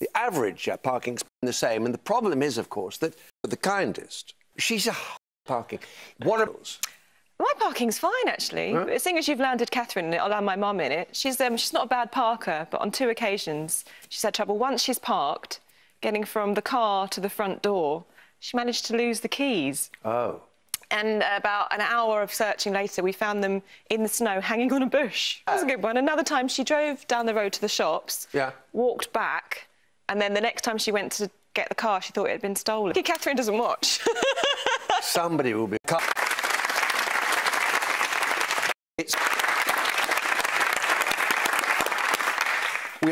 The average uh, parking's the same, and the problem is, of course, that the kindest. She's a parking. What are My parking's fine, actually. Right. Seeing as you've landed Catherine I'll land my mum in it. She's um, she's not a bad parker, but on two occasions she's had trouble. Once she's parked, getting from the car to the front door, she managed to lose the keys. Oh. And about an hour of searching later, we found them in the snow hanging on a bush. That was a good one. Another time, she drove down the road to the shops, Yeah. walked back, and then the next time she went to get the car, she thought it had been stolen. Catherine doesn't watch. Somebody will be. cut. It's.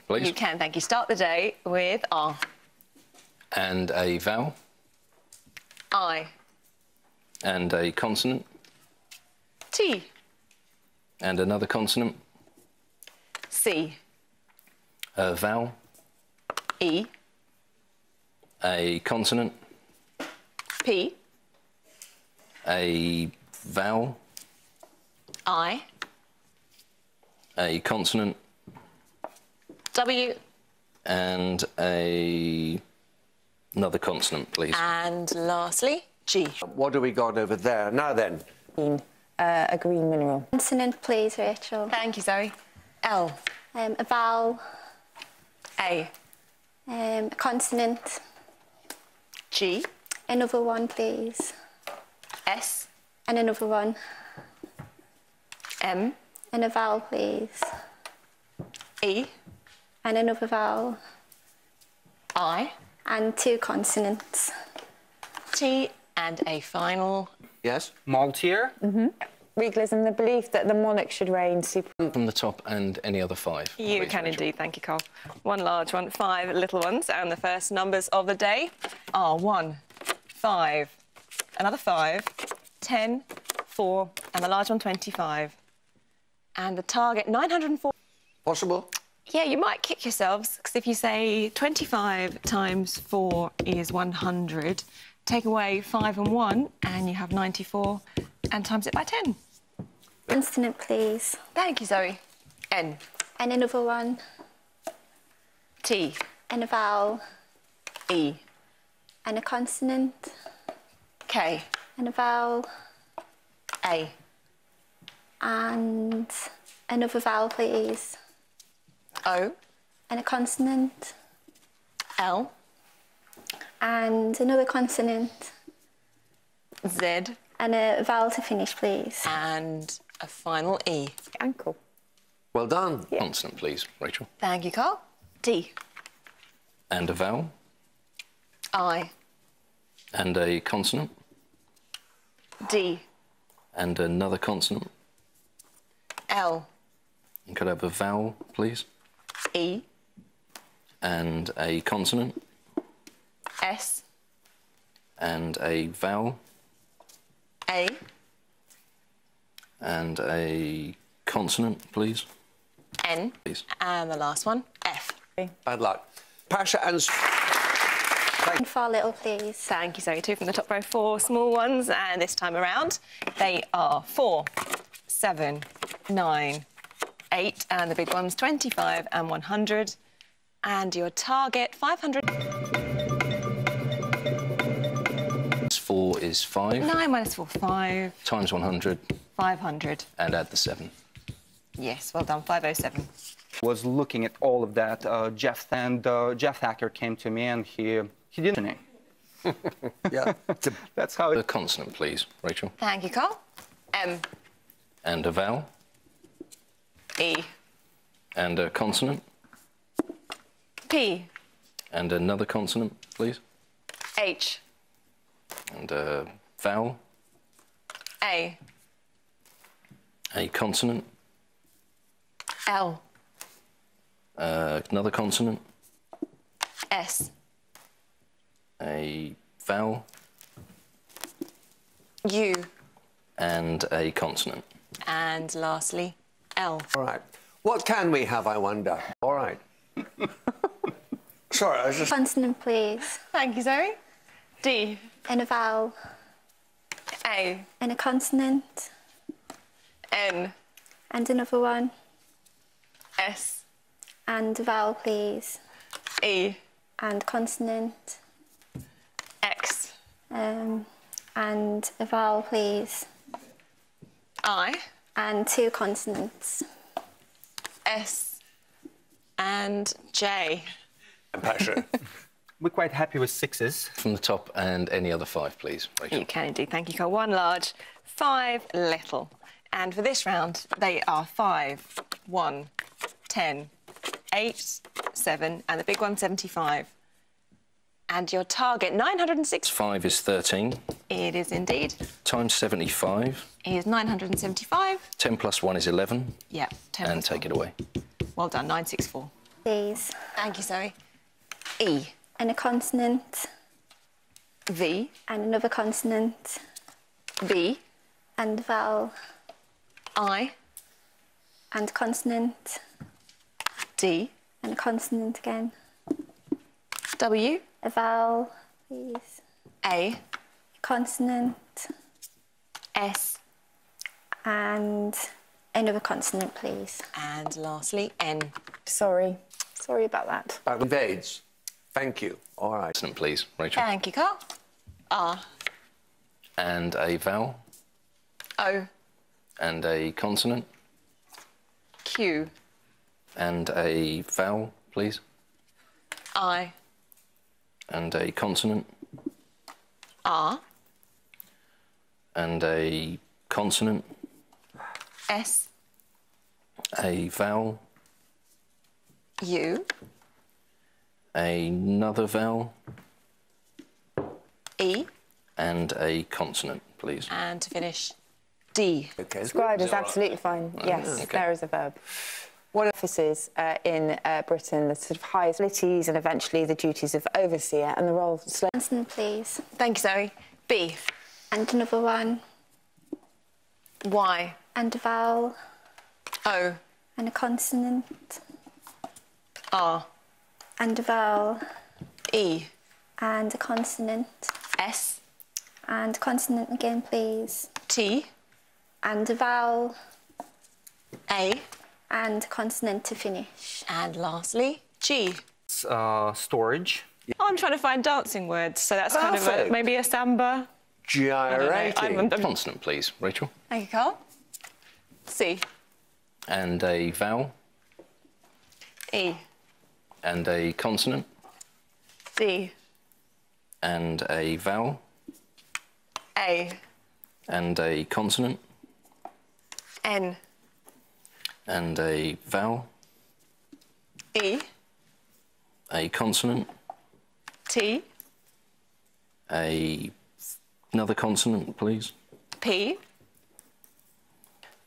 Please. you can, thank you. Start the day with R. And a vowel I. and a consonant T. and another consonant. C. A vowel, E. a consonant, P. a vowel, I. a consonant, W. and a another consonant, please. And lastly, G. What do we got over there? Now then. Uh, a green mineral. Consonant, please, Rachel. Thank you, Zoe. L. Um, a vowel, A. um, a consonant. G. Another one, please. S. And another one. M. And a vowel, please. E. And another vowel. I. And two consonants. T. And a final. Yes? Maltier. Regalism, the belief that the monarch should reign supreme. From the top and any other five. You please, can Rachel. indeed. Thank you, Cole. One large one, five little ones. And the first numbers of the day are one, five, another five, ten, four, and the large one, 25. And the target, 904. Possible? Yeah, you might kick yourselves because if you say 25 times 4 is 100, take away 5 and 1 and you have 94 and times it by 10. Consonant, please. Thank you, Zoe. N, And another one. T, And a vowel. E, And a consonant. K, And a vowel. A, And another vowel, please. O, And a consonant. L, And another consonant. Z, And a vowel to finish, please. and a final E. Ankle. Well done. Consonant, please, Rachel. Thank you, Carl. D, And a vowel I, and a consonant D, and another consonant. L, And could I have a vowel, please? E, And a consonant S, and a vowel A, and a consonant, please. N, Please. and the last one, F. Bad luck. Pasha and. And four little, please. Thank you, Zoe. Two from the top row, four small ones. And this time around, they are four, seven, nine, eight, and the big ones, 25 and 100. And your target, 500. Four is five Nine minus four, five, times 100 500. and add the seven. Yes, well done, 507. Was looking at all of that. Uh, Jeff and uh, Jeff Thacker came to me and he he didn't. Yeah. A- That's how A it. consonant, please, Rachel. Thank you, Carl. M, And a vowel E, and a consonant P, and another consonant, please. H, And a vowel, A, a consonant, L, uh, another consonant, S, a vowel, U, and a consonant. and lastly, L. All right. What can we have, I wonder? All right. Sorry, I was just. Consonant, please. Thank you, Zoe. D, And a vowel. A, And a consonant. N, And another one. S, And a vowel, please. E, and consonant. X, Um, and a vowel, please. I, And two consonants. S, and J. Pasha. We're quite happy with sixes. From the top and any other five, please, Rachel. You can indeed. Thank you, Carl. One large, five little. And for this round, they are five, one, ten, eight, seven, and the big one, 75. And your target, 906. Five is 13, It is indeed. times 75. Is 975. 10 plus 1 is 11, Yeah, 10. and plus take one. it away. Well done, 964. Please. Thank you, Zoe. E, And a consonant. V, And another consonant. B, And a vowel. I, And consonant. D, And a consonant again. W, A vowel, please. A, Consonant. S, And another consonant, please. and lastly, N. Sorry. Sorry about that. That invades. Thank you. All right. Consonant, please, Rachel. Thank you, Carl. R, And a vowel, O, and a consonant, Q, and a vowel, please, I, and a consonant, R, and a consonant, S, a vowel, U, another vowel, E, and a consonant, please. and to finish, D. Okay. Scribe is absolutely fine. Yes, okay. there is a verb. One offices uh, in uh, Britain, the sort of highest abilities and eventually the duties of overseer and the role of slave. Consonant, please. Thank you, Zoe. B, And another one. Y, And a vowel. O, And a consonant. R, And a vowel. E, And a consonant. S, And consonant again, please. T, And a vowel. A, And a consonant to finish. and lastly, G. Uh, storage. Oh, I'm trying to find dancing words, so that's kind of a, maybe a samba. Gyrating. I'm- I'm- Consonant, please, Rachel. Thank you, Carl. C, And a vowel, E, and a consonant, C. and a vowel, A, and a consonant, N, and a vowel, E, a consonant, T, a another consonant, please, P,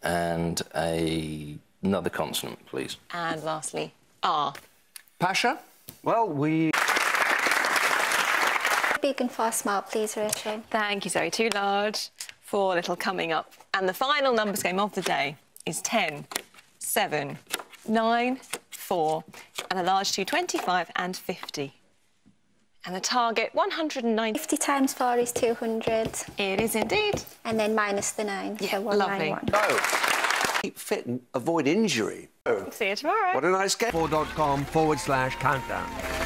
and a another consonant, please. and lastly, R. Pasha? Well, we Big and far smart, please, Rachel. Thank you, Zoe. Too large, four little coming up. And the final numbers game of the day is 10, 7, 9, 4, and a large two, 25 and 50. And the target, 190. 50 times 4 is 200. It is indeed. And then minus the 9. Yeah, so lovely. 191. Oh. Keep fit and avoid injury. See you tomorrow. what a nice game. Four.com forward slash countdown.